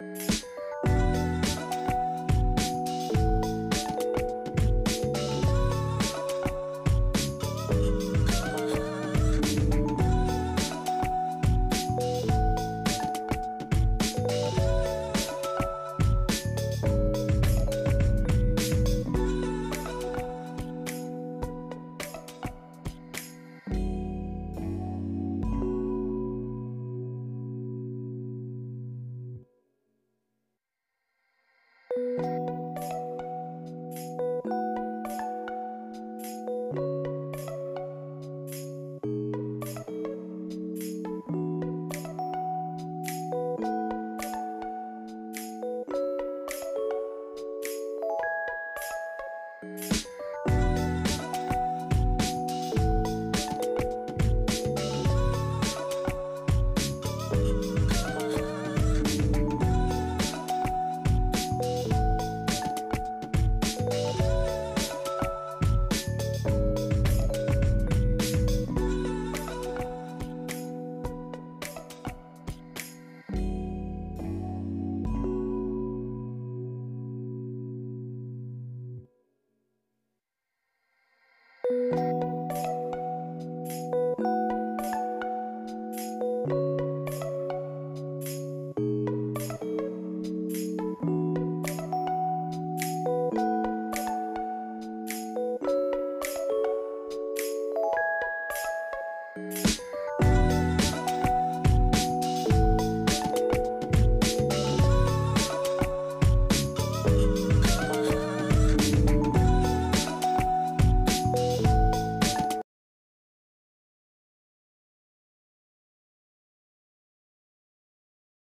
you